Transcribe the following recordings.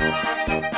you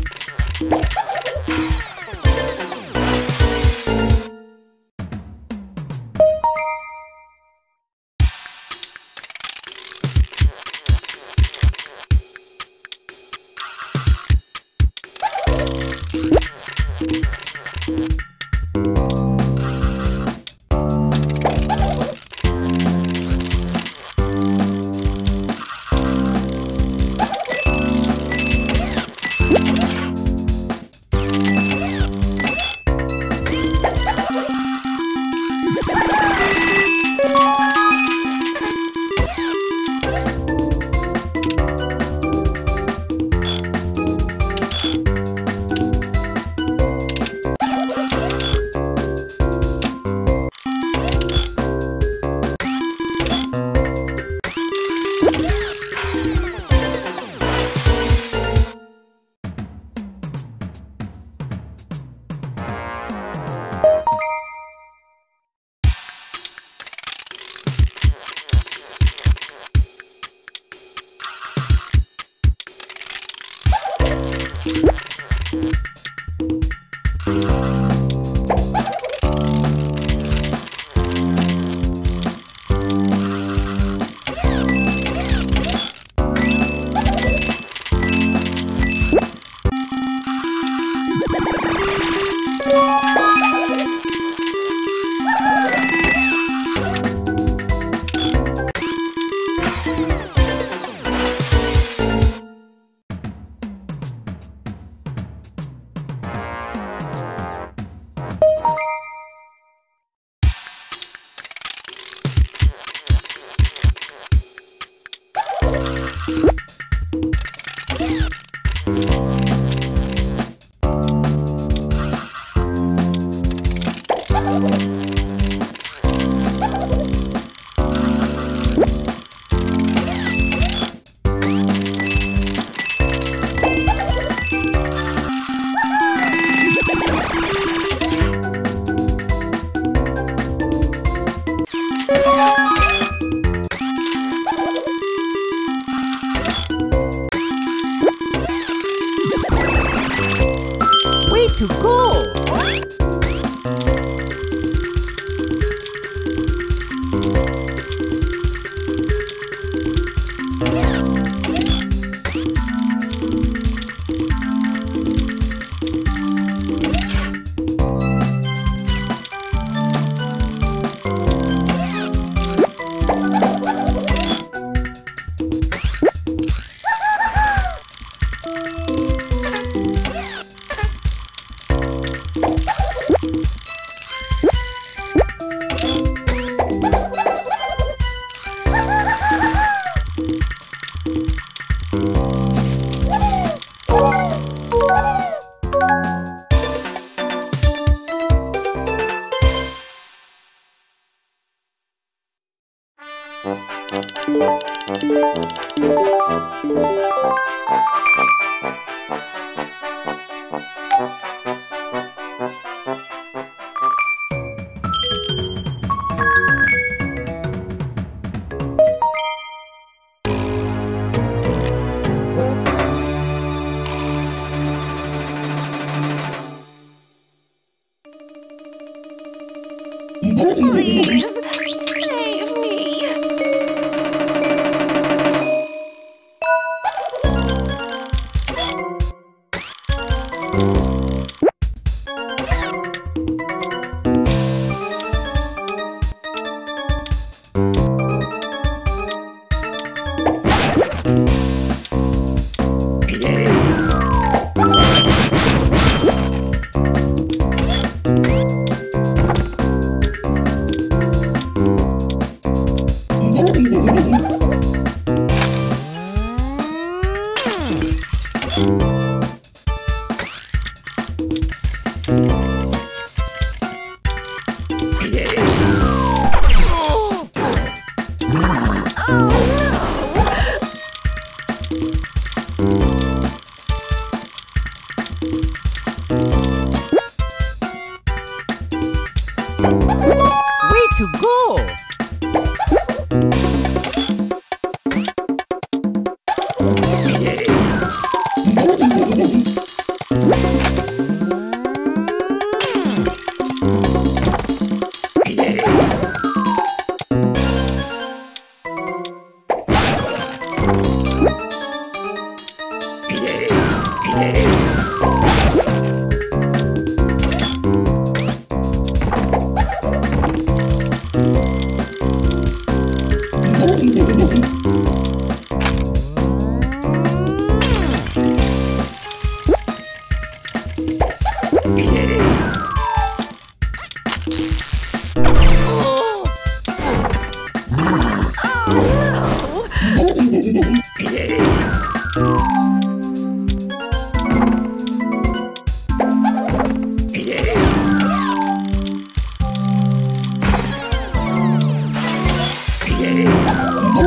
to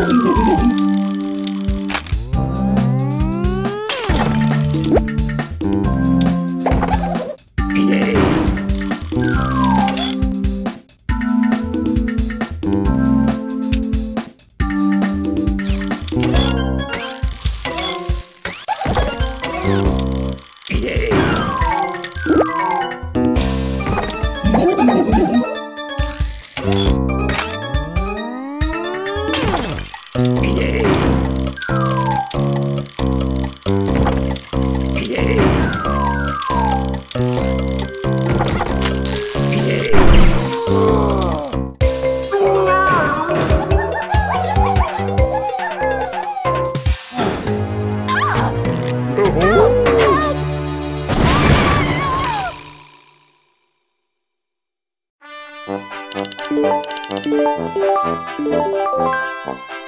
Oh, my God. Thank you.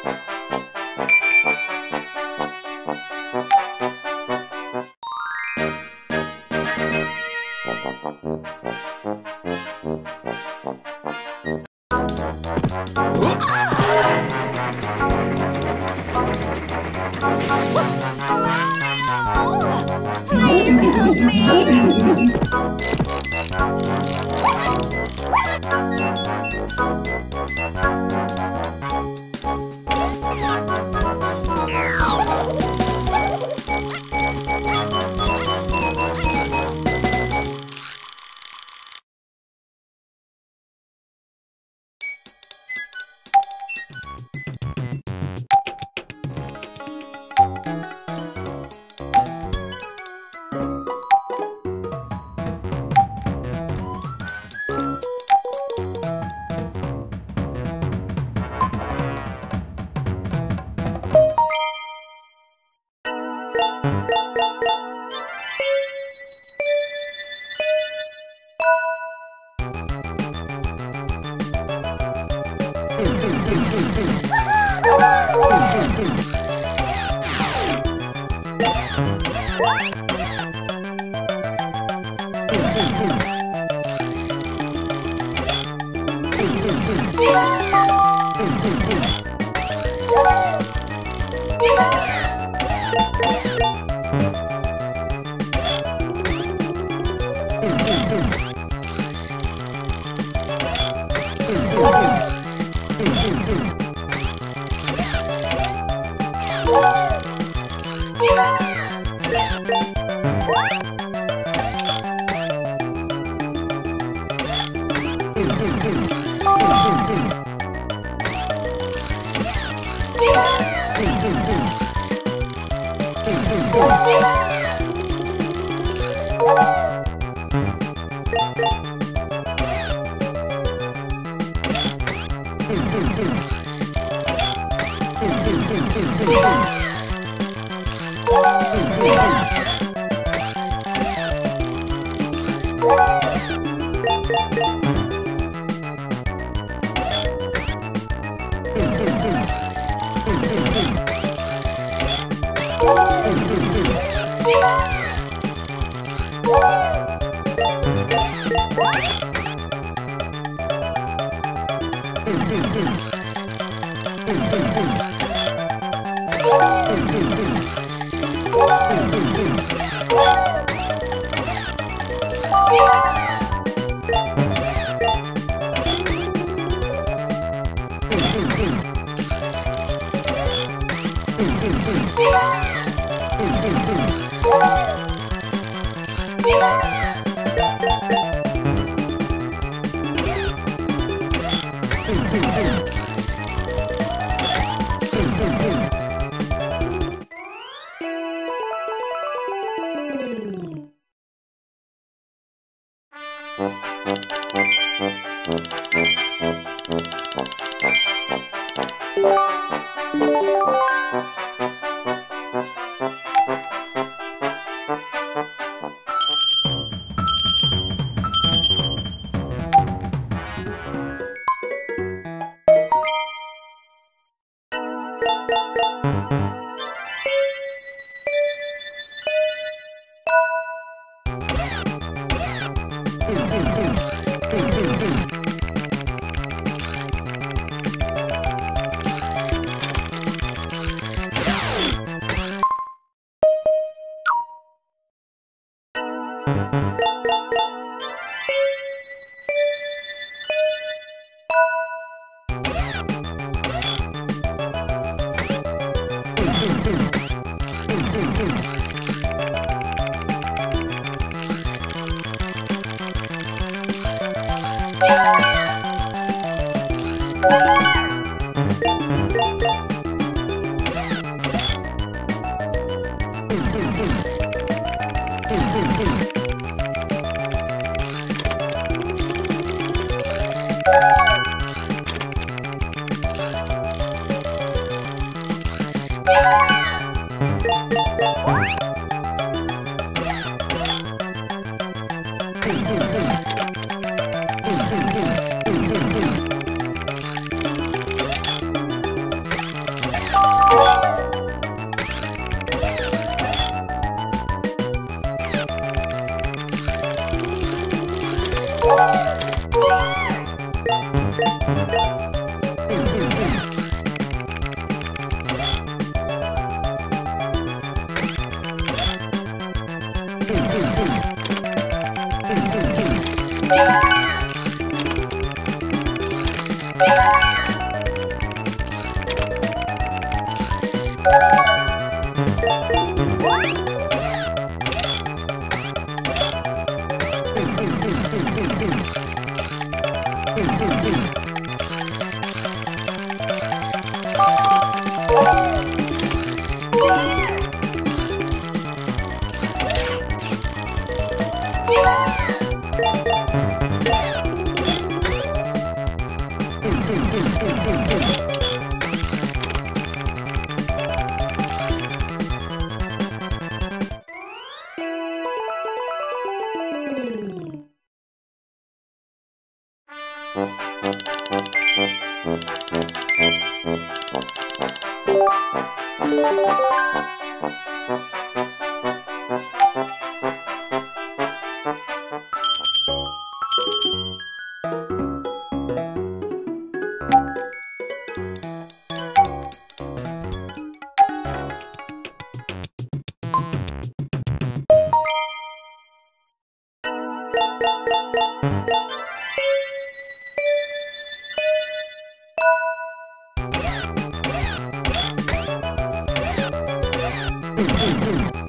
Hmm.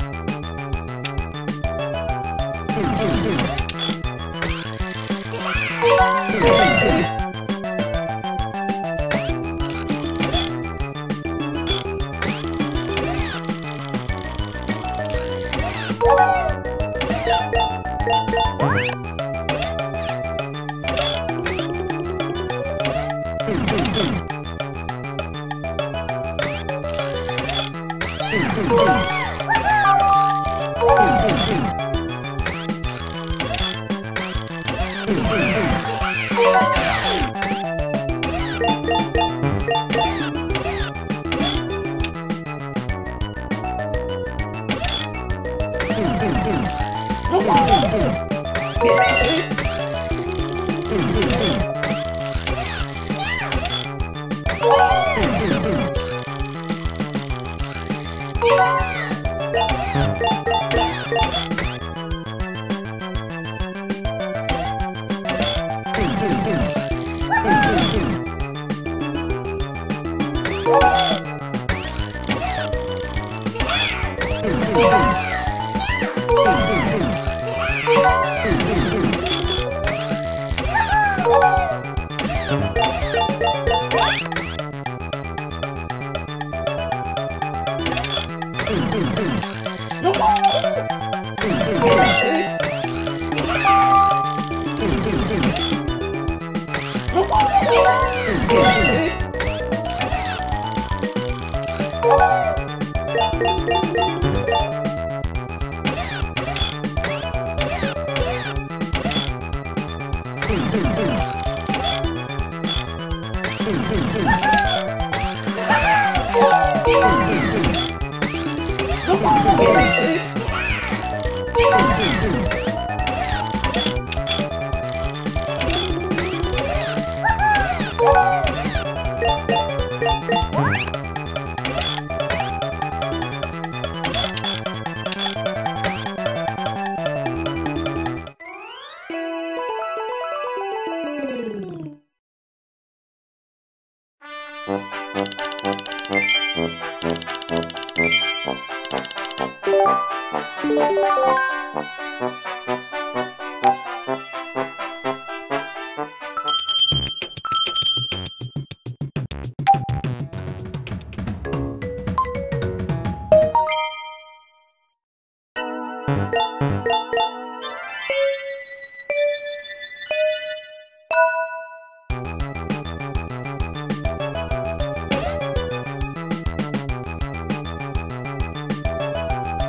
Yeah.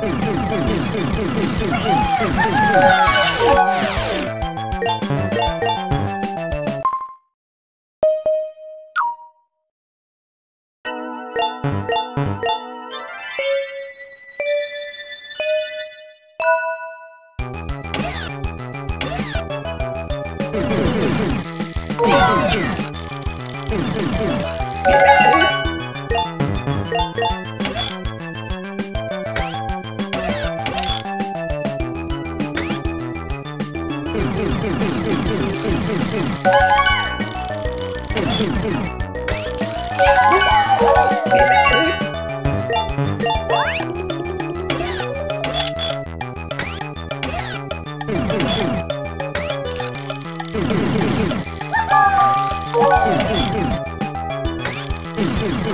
Oh, my God.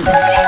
Thank you.